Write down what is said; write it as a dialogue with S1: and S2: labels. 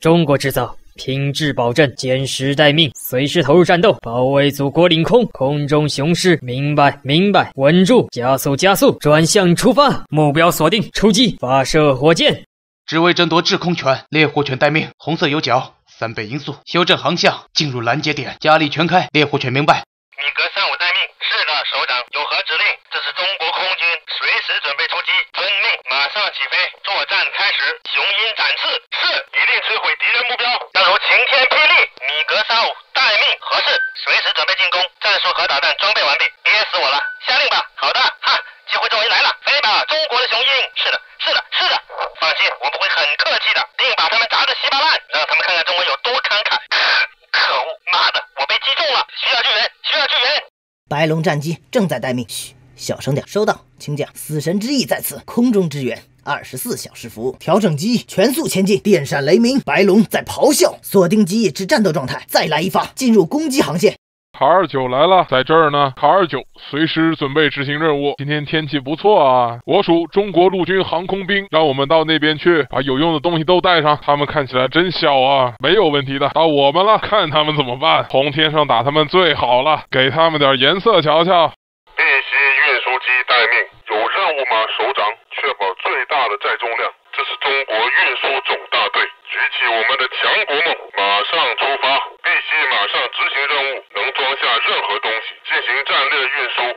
S1: 中国制造，品质保证，坚实待命，随时投入战斗，保卫祖国领空。空中雄狮，明白，明白，稳住，加速，加速，转向出发，目标锁定，出击，发射火箭。
S2: 只为争夺制空权，猎户犬待命，红色有角，三倍音速，修正航向，进入拦截点，加力全开，猎户犬明白。
S3: 米格三五待命，是的，首长，有何指令？这是中国空军，随时准备出击，马上起飞，作战开始，雄鹰展翅，是，一定摧毁敌人目标，要如晴天霹雳。米格三五待命，合适，随时准备进攻，战术核导弹装备完毕，憋死我了，下令吧。好的，哈，机会终于来了，飞吧，中国的雄鹰。是的，是的，是的，放心，我不会很客气的，定把他们砸得稀巴烂，让他们看看中国有多慷慨。可恶，妈的，我被击中了，需要救援，需要救援。
S4: 白龙战机正在待命，嘘，小声点。收到，请讲。死神之翼在此，空中支援，二十四小时服务。调整机翼全速前进，电闪雷鸣，白龙在咆哮，锁定机翼至战斗状态，再来一发，进入攻击航线。
S5: 卡二九来了，在这儿呢。卡二九随时准备执行任务。今天天气不错啊，我属中国陆军航空兵，让我们到那边去，把有用的东西都带上。他们看起来真小啊，没有问题的。到我们了，看他们怎么办。从天上打他们最好了，给他们点颜色瞧瞧。
S6: 待命，有任务吗，首长？确保最大的载重量。这是中国运输总大队，举起我们的强国梦，马上出发。必须马上执行任务，能装下任何东西，进行战略运输。